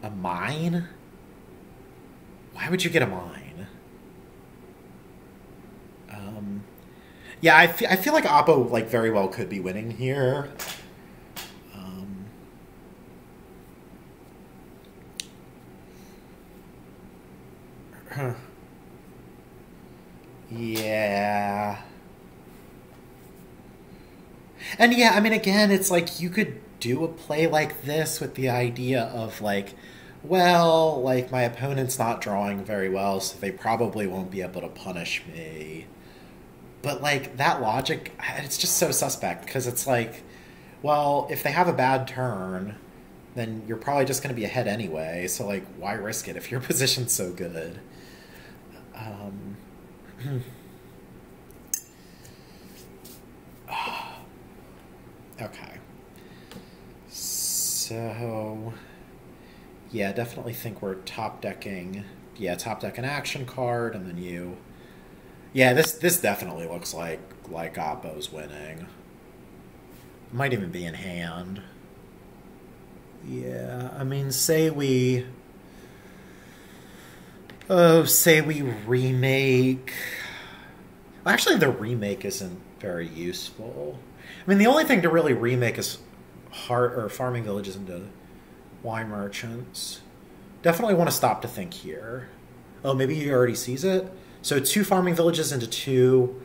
Speaker 1: a mine. Why would you get a mine? Um, yeah, I, I feel like Oppo like very well could be winning here. Huh. Yeah. And yeah, I mean, again, it's like you could do a play like this with the idea of like, well, like my opponent's not drawing very well, so they probably won't be able to punish me. But like that logic, it's just so suspect because it's like, well, if they have a bad turn, then you're probably just going to be ahead anyway. So like, why risk it if your position's so good? Um, okay. So, yeah, definitely think we're top decking. Yeah, top deck an action card, and then you. Yeah, this this definitely looks like like Oppo's winning. Might even be in hand. Yeah, I mean, say we Oh, say we remake. Actually, the remake isn't very useful. I mean, the only thing to really remake is heart or farming villages into wine merchants. Definitely want to stop to think here. Oh, maybe he already sees it. So two farming villages into two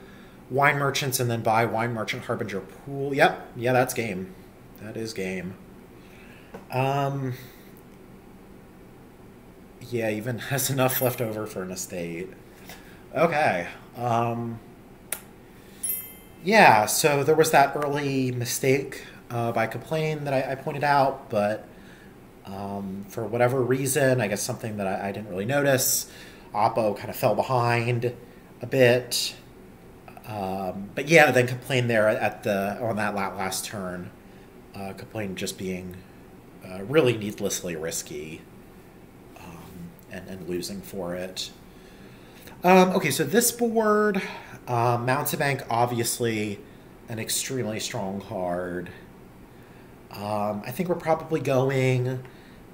Speaker 1: wine merchants, and then buy wine merchant harbinger pool. Yep, yeah, that's game. That is game. Um, yeah, even has enough left over for an estate. Okay. Um, yeah, so there was that early mistake uh, by Kaplane that I, I, pointed out, but um, for whatever reason, I guess something that I, I, didn't really notice, Oppo kind of fell behind a bit. Um, but yeah, then Kaplane there at the on that last turn, uh, Kaplane just being uh, really needlessly risky and, and losing for it. Um, okay, so this board, uh, Mountebank, obviously an extremely strong card. Um, I think we're probably going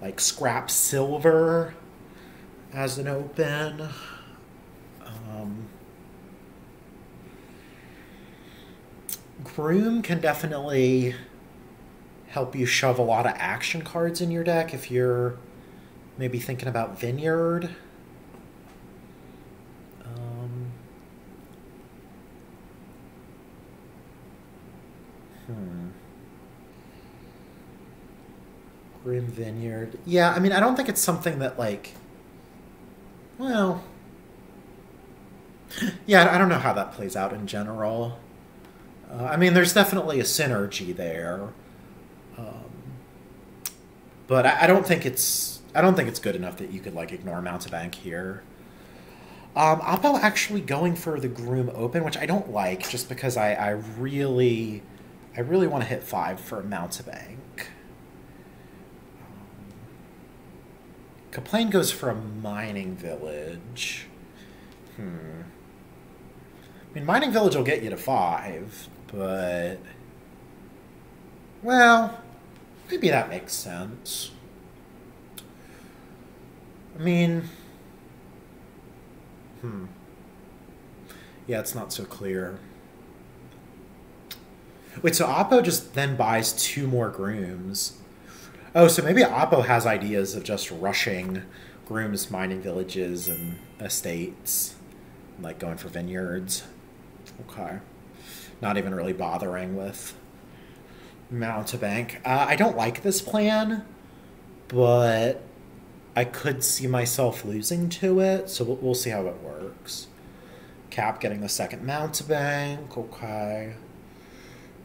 Speaker 1: like scrap silver as an open. Um, Groom can definitely help you shove a lot of action cards in your deck if you're maybe thinking about Vineyard. Um, hmm. Groom Vineyard. Yeah, I mean, I don't think it's something that, like, well, yeah, I don't know how that plays out in general. Uh, I mean, there's definitely a synergy there, um, but I, I, don't think it's I don't think it's good enough that you could like ignore Mountebank here. Um, Oppo actually going for the Groom Open, which I don't like, just because I, I really I really want to hit five for Mountebank. Um, Kaplane goes for a mining village. Hmm. I mean, mining village will get you to five, but well, maybe that makes sense. I mean, hmm. Yeah, it's not so clear. Wait, so Oppo just then buys two more grooms. Oh, so maybe Oppo has ideas of just rushing grooms, mining villages, and estates, like going for vineyards. Okay not even really bothering with Mountebank. Uh, I don't like this plan, but I could see myself losing to it, so we'll, see how it works. Cap getting the second Mountebank, okay.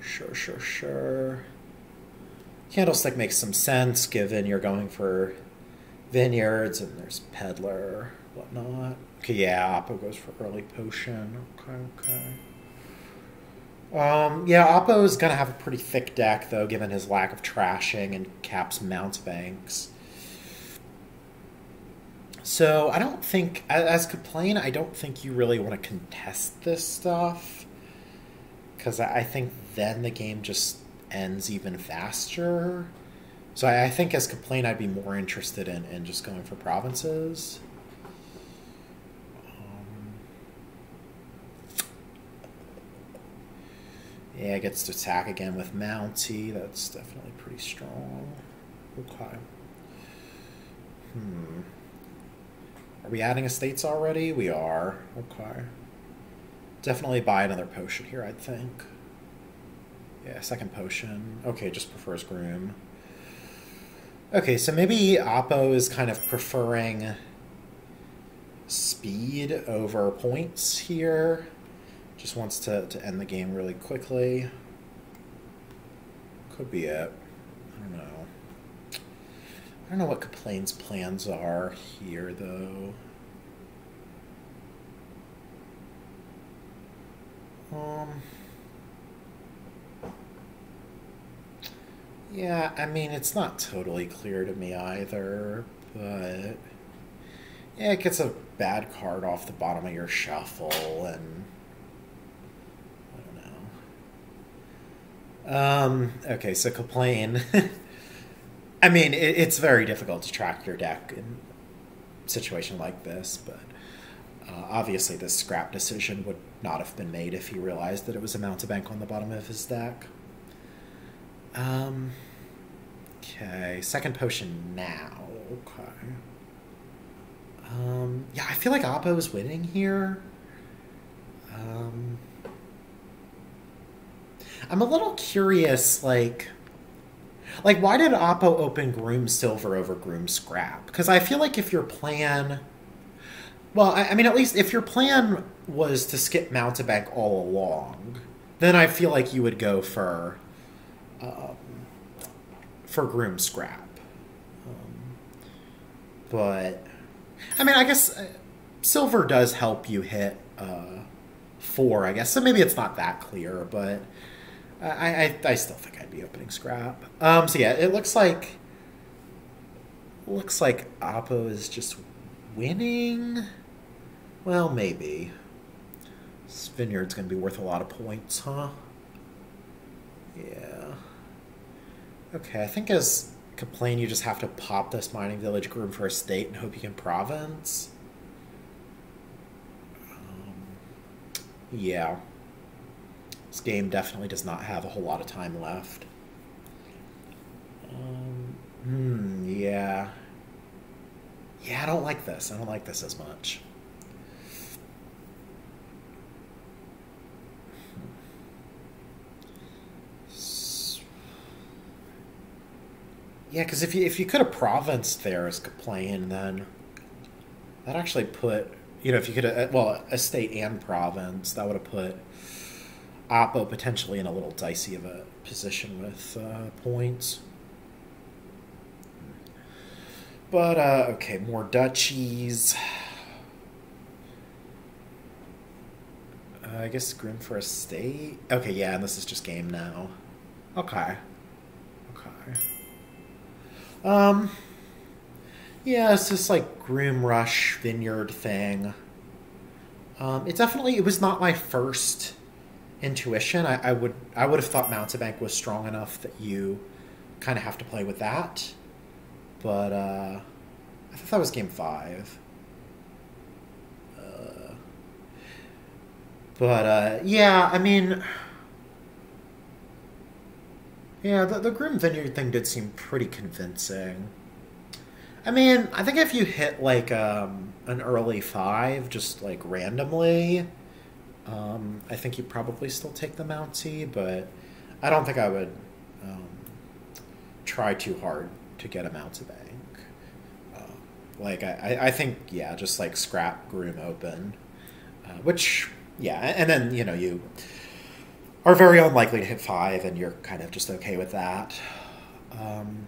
Speaker 1: Sure, sure, sure. Candlestick makes some sense given you're going for vineyards and there's peddler, whatnot. Okay, yeah, Oppo goes for early potion. Okay, okay. Um, yeah, Oppo is going to have a pretty thick deck, though, given his lack of trashing and Cap's Mountebanks. So I don't think, as Kaplane, I don't think you really want to contest this stuff. Because I think then the game just ends even faster. So I, think as Kaplane, I'd be more interested in, in just going for provinces. Yeah, gets to attack again with Mounty. That's definitely pretty strong. Okay. Hmm. Are we adding estates already? We are. Okay. Definitely buy another potion here, I think. Yeah, second potion. Okay, just prefers Groom. Okay, so maybe Oppo is kind of preferring speed over points here. Just wants to, to end the game really quickly. Could be it. I don't know. I don't know what Kaplane's plans are here, though. Um... Yeah, I mean, it's not totally clear to me either, but... Yeah, it gets a bad card off the bottom of your shuffle, and I don't know. Um, okay, so Kaplane. I mean, it, it's very difficult to track your deck in a situation like this, but uh, obviously this scrap decision would not have been made if he realized that it was a Mountebank on the bottom of his deck. Um, okay, second potion now. Okay. Um, yeah, I feel like Oppo is winning here. Um, I'm a little curious, like, like why did Oppo open Groom Silver over Groom Scrap? Because I feel like if your plan, well, I, I, mean, at least if your plan was to skip Mountebank all along, then I feel like you would go for, um, for Groom Scrap. Um, but I mean, I guess uh, silver does help you hit uh, four, I guess. So maybe it's not that clear, but I, I, I still think I'd opening scrap. Um, so yeah, it looks like looks like Oppo is just winning. Well, maybe. This vineyard's to be worth a lot of points, huh? Yeah. Okay, I think as Kaplane you just have to pop this mining village groom for a state and hope you can province. Um, yeah. This game definitely does not have a whole lot of time left. Um, hmm, yeah. Yeah, I don't like this. I don't like this as much. Yeah, because if you if you could have provinced there as Kaplane, then that actually put you know if you could have well a state and province that would have put Oppo potentially in a little dicey of a position with uh, points. But uh, okay, more duchies. Uh, I guess Groom for a state. Okay, yeah, and this is just game now. Okay. Okay. Um, yeah, it's this like Groom Rush Vineyard thing. Um, it definitely it was not my first intuition. I, I would I would have thought Mountebank was strong enough that you kind of have to play with that, but uh, I thought that was game five. Uh, but uh, yeah, I mean. Yeah, the, the Groom Vineyard thing did seem pretty convincing. I mean, I think if you hit like um, an early five, just like randomly, um, I think you probably still take the Mountie, but I don't think I would um, try too hard to get a Mountebank. Uh, like, I, I think, yeah, just like scrap Groom open, uh, which, yeah, and then, you know, you are very unlikely to hit five, and you're kind of just okay with that. Um,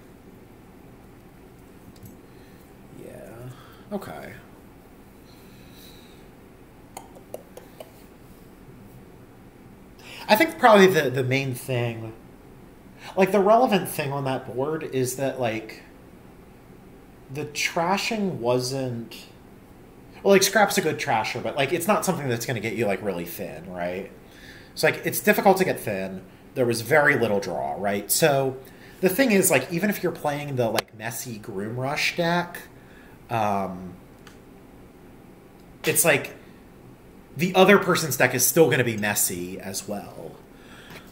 Speaker 1: yeah. Okay. I think probably the, the main thing, like the relevant thing on that board is that like the trashing wasn't well like scrap's a good trasher but like it's not something that's going to get you like really thin right it's like it's difficult to get thin. There was very little draw, right? So the thing is, like, even if you're playing the like messy Groom Rush deck, um, it's like the other person's deck is still going to be messy as well.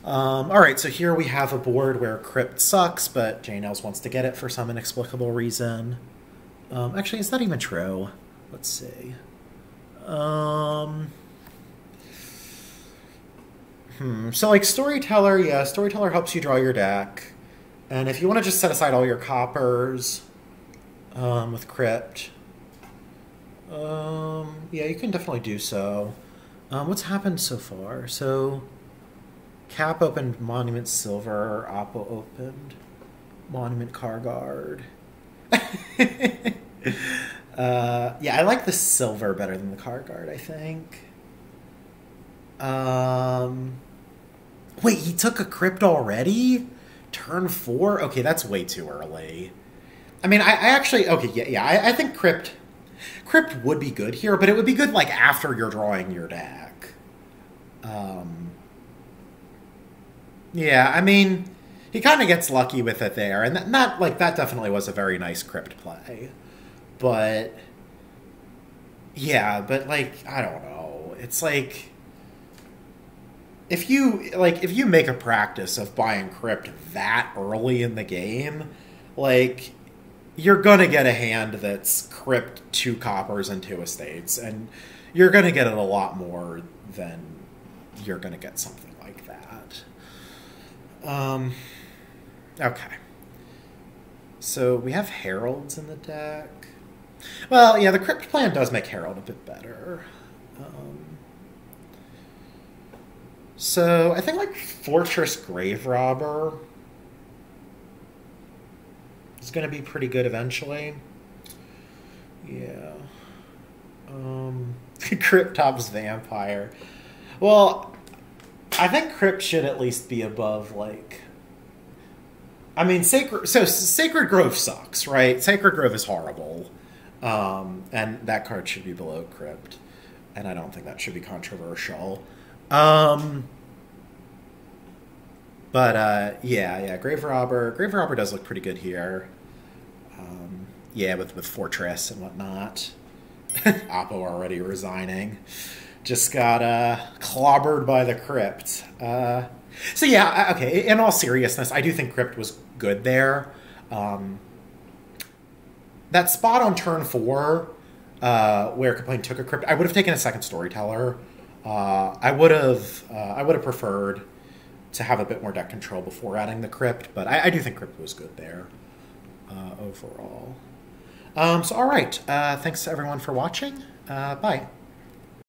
Speaker 1: Um, all right, so here we have a board where Crypt sucks, but J Nails wants to get it for some inexplicable reason. Um, actually, is that even true? Let's see. Um, Hmm. So like storyteller, yeah, storyteller helps you draw your deck, and if you want to just set aside all your coppers um, with crypt, um, yeah, you can definitely do so. Um, what's happened so far? So Cap opened Monument Silver, Oppo opened Monument Kargard. uh, yeah, I like the silver better than the Kargard, I think. Um, Wait, he took a crypt already? Turn four? Okay, that's way too early. I mean, I, I actually okay, yeah, yeah. I, I, think crypt crypt would be good here, but it would be good like after you're drawing your deck. Um, yeah, I mean, he kind of gets lucky with it there, and that, like that definitely was a very nice crypt play, but yeah, but like I don't know, it's like if you like if you make a practice of buying crypt that early in the game like you're gonna get a hand that's crypt two coppers and two estates, and you're gonna get it a lot more than you're gonna get something like that. Um, okay. So we have heralds in the deck. Well, yeah, the crypt plan does make herald a bit better. Um, so I think like Fortress Grave Robber is going to be pretty good eventually. Yeah. Um, Cryptops Vampire. Well, I think Crypt should at least be above like. I mean, Sacred. So Sacred Grove sucks, right? Sacred Grove is horrible, um, and that card should be below Crypt, and I don't think that should be controversial. Um, but uh, yeah, yeah, Grave Robber. Grave Robber does look pretty good here. Yeah, with with Fortress and whatnot. Oppo already resigning. Just got uh, clobbered by the Crypt. Uh, so yeah, okay. In all seriousness, I do think Crypt was good there. Um, that spot on turn four, uh, where Kaplane took a Crypt, I would have taken a second Storyteller. Uh, I would have, uh, I would have preferred to have a bit more deck control before adding the Crypt, but I, I do think Crypt was good there uh, overall. Um, so, all right. Uh, thanks everyone for watching. Uh, bye.